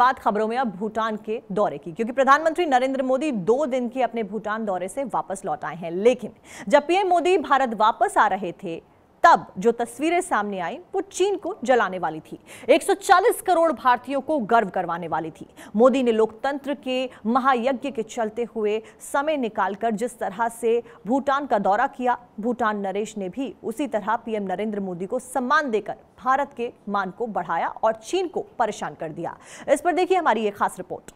बात खबरों में अब भूटान के दौरे की, क्योंकि प्रधानमंत्री नरेंद्र मोदी दो दिन के अपने भूटान दौरे से वापस लौट आए हैं। लेकिन जब पीएम मोदी भारत वापस आ रहे थे तब जो तस्वीरें सामने आई, वो चीन को जलाने वाली थी। 140 करोड़ भारतीयों को गर्व करवाने वाली थी। मोदी ने लोकतंत्र के महायज्ञ के चलते हुए समय निकालकर जिस तरह से भूटान का दौरा किया, भूटान नरेश ने भी उसी तरह पीएम नरेंद्र मोदी को सम्मान देकर भारत के मान को बढ़ाया और चीन को परेशान कर दिया। इस पर देखिए हमारी एक खास रिपोर्ट।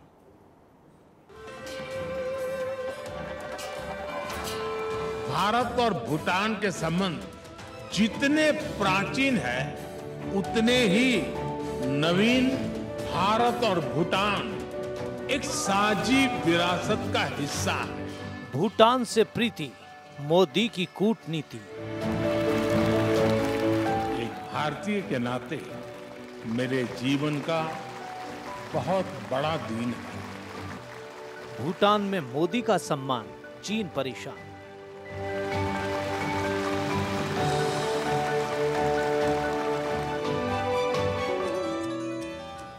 भारत और भूटान के संबंध जितने प्राचीन है उतने ही नवीन भारत और भूटान एक साझी विरासत का हिस्सा है। भूटान से प्रीति मोदी की कूटनीति। एक भारतीय के नाते मेरे जीवन का बहुत बड़ा दिन है। भूटान में मोदी का सम्मान चीन परेशान।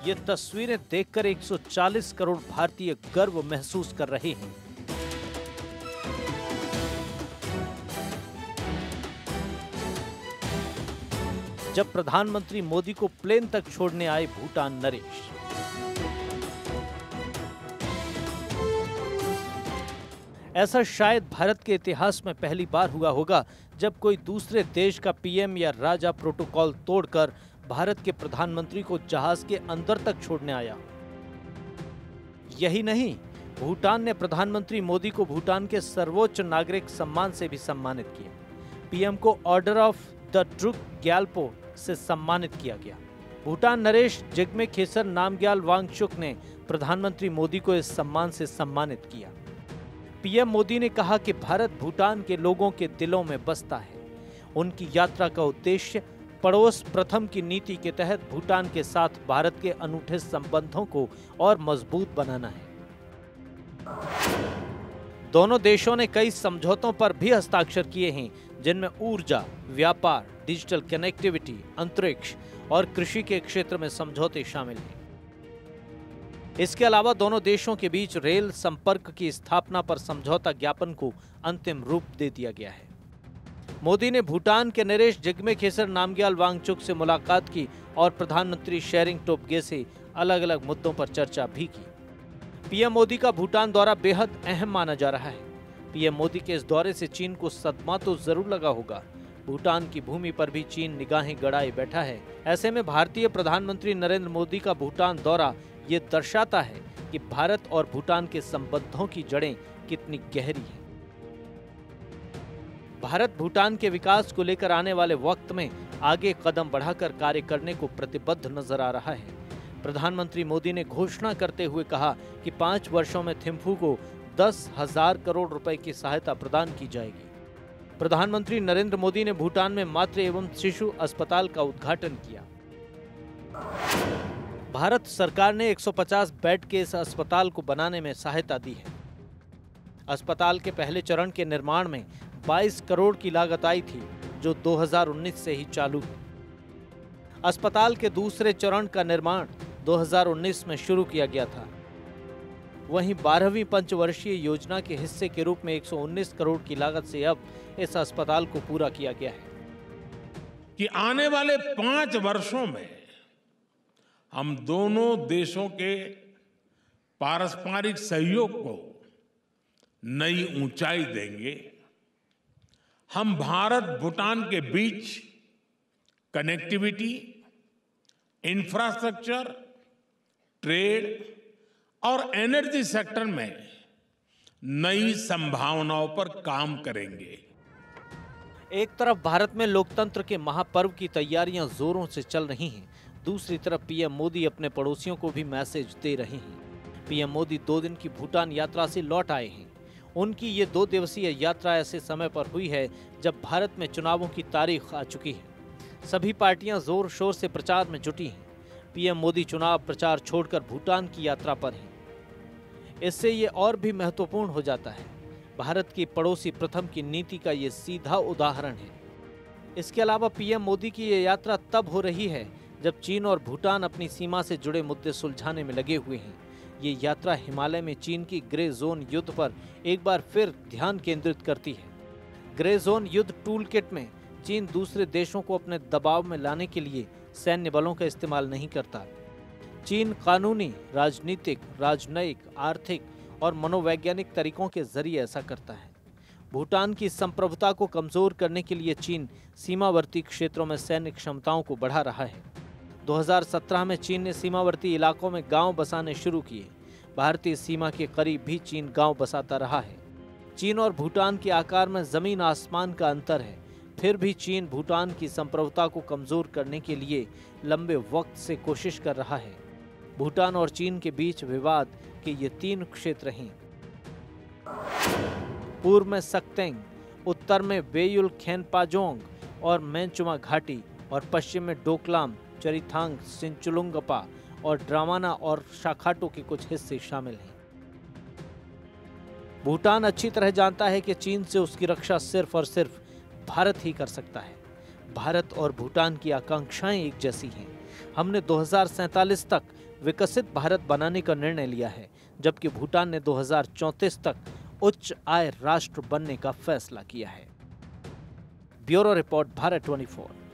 ये तस्वीरें देखकर 140 करोड़ भारतीय गर्व महसूस कर रहे हैं। जब प्रधानमंत्री मोदी को प्लेन तक छोड़ने आए भूटान नरेश। ऐसा शायद भारत के इतिहास में पहली बार हुआ होगा, जब कोई दूसरे देश का पीएम या राजा प्रोटोकॉल तोड़कर भारत के प्रधानमंत्री को जहाज़ के अंदर तक छोड़ने आया। यही नहीं, भूटान ने प्रधानमंत्री मोदी को भूटान के सर्वोच्च नागरिक सम्मान से भी सम्मानित किया। पीएम को order of the Druk Gyalpo से सम्मानित किया गया। भूटान नरेश जिग्मे खेसर नामग्याल वांगचुक ने प्रधानमंत्री मोदी को इस सम्मान से सम्मानित किया। पीएम मोदी ने कहा कि भारत भूटान के लोगों के दिलों में बसता है। उनकी यात्रा का उद्देश्य पड़ोस प्रथम की नीति के तहत भूटान के साथ भारत के अनूठे संबंधों को और मज़बूत बनाना है। दोनों देशों ने कई समझौतों पर भी हस्ताक्षर किए हैं, जिनमें ऊर्जा, व्यापार, डिजिटल कनेक्टिविटी, अंतरिक्ष और कृषि के क्षेत्र में समझौते शामिल हैं। इसके अलावा दोनों देशों के बीच रेल संपर्क की स्थापना पर समझौता ज्ञापन को अंतिम रूप दे दिया गया है। मोदी ने भूटान के नरेश जिग्मे खेसर नामग्याल वांगचुक से मुलाकात की और प्रधानमंत्री शेरिंग टोपगे से अलग अलग मुद्दों पर चर्चा भी की। पीएम मोदी का भूटान दौरा बेहद अहम माना जा रहा है। पीएम मोदी के इस दौरे से चीन को सदमा तो ज़रूर लगा होगा। भूटान की भूमि पर भी चीन निगाहें गड़ाए बैठा है। ऐसे में भारतीय प्रधानमंत्री नरेंद्र मोदी का भूटान दौरा ये दर्शाता है कि भारत और भूटान के संबंधों की जड़ें कितनी गहरी हैं। भारत भूटान के विकास को लेकर आने वाले वक्त में आगे कदम बढ़ाकर कार्य करने को प्रतिबद्ध नज़र आ रहा है। प्रधानमंत्री मोदी ने घोषणा करते हुए कहा कि पाँच वर्षों में थिम्फू को दस हज़ार करोड़ रुपए की सहायता प्रदान की जाएगी। प्रधानमंत्री नरेंद्र मोदी ने भूटान में मातृ एवं शिशु अस्पताल का उद्घाटन किया। भारत सरकार ने 150 बेड के इस अस्पताल को बनाने में सहायता दी है। अस्पताल के पहले चरण के निर्माण में 22 करोड़ की लागत आई थी, जो 2019 से ही चालू अस्पताल के दूसरे चरण का निर्माण 2019 में शुरू किया गया था। वहीं बारहवीं पंचवर्षीय योजना के हिस्से के रूप में 119 करोड़ की लागत से अब इस अस्पताल को पूरा किया गया है। कि आने वाले पाँच वर्षों में हम दोनों देशों के पारस्परिक सहयोग को नई ऊंचाई देंगे हम भारत, भूटान के बीच कनेक्टिविटी इंफ्रास्ट्रक्चर ट्रेड और एनर्जी सेक्टर में नई संभावनाओं पर काम करेंगे। एक तरफ़ भारत में लोकतंत्र के महापर्व की तैयारियाँ जोरों से चल रही हैं, दूसरी तरफ़ पीएम मोदी अपने पड़ोसियों को भी मैसेज दे रहे हैं। पीएम मोदी दो दिन की भूटान यात्रा से लौट आए हैं। उनकी ये दो दिवसीय यात्रा ऐसे समय पर हुई है जब भारत में चुनावों की तारीख आ चुकी है। सभी पार्टियाँ ज़ोर शोर से प्रचार में जुटी हैं। पीएम मोदी चुनाव प्रचार छोड़कर भूटान की यात्रा पर हैं। इससे ये और भी महत्वपूर्ण हो जाता है। भारत की पड़ोसी प्रथम की नीति का ये सीधा उदाहरण है। इसके अलावा पीएम मोदी की ये यात्रा तब हो रही है जब चीन और भूटान अपनी सीमा से जुड़े मुद्दे सुलझाने में लगे हुए हैं। ये यात्रा हिमालय में चीन की ग्रे जोन युद्ध पर एक बार फिर ध्यान केंद्रित करती है। ग्रे जोन युद्ध टूल किट में चीन दूसरे देशों को अपने दबाव में लाने के लिए सैन्य बलों का इस्तेमाल नहीं करता। चीन कानूनी, राजनीतिक, राजनयिक, आर्थिक और मनोवैज्ञानिक तरीकों के ज़रिए ऐसा करता है। भूटान की संप्रभुता को कमज़ोर करने के लिए चीन सीमावर्ती क्षेत्रों में सैन्य क्षमताओं को बढ़ा रहा है। 2017 में चीन ने सीमावर्ती इलाकों में गाँव बसाने शुरू किए। भारतीय सीमा के करीब भी चीन गाँव बसाता रहा है। चीन और भूटान के आकार में ज़मीन आसमान का अंतर है। फिर भी चीन भूटान की संप्रभुता को कमज़ोर करने के लिए लंबे वक्त से कोशिश कर रहा है। भूटान और चीन के बीच विवाद के ये तीन क्षेत्र हैं। पूर्व में सक्तेंग उत्तर में बेयुल खेनपाजोंग और मैनचुमा घाटी और पश्चिम में डोकलाम चरिथांग, सिंचुलुंगपा और ड्रामाना और शाखाटो के कुछ हिस्से शामिल हैं। भूटान अच्छी तरह जानता है कि चीन से उसकी रक्षा सिर्फ़ और सिर्फ़ भारत ही कर सकता है। भारत और भूटान की आकांक्षाएँ एक जैसी हैं। हमने दो तक विकसित भारत बनाने का निर्णय लिया है, जबकि भूटान ने 2034 तक उच्च आय राष्ट्र बनने का फैसला किया है। Bureau report, Bharat 24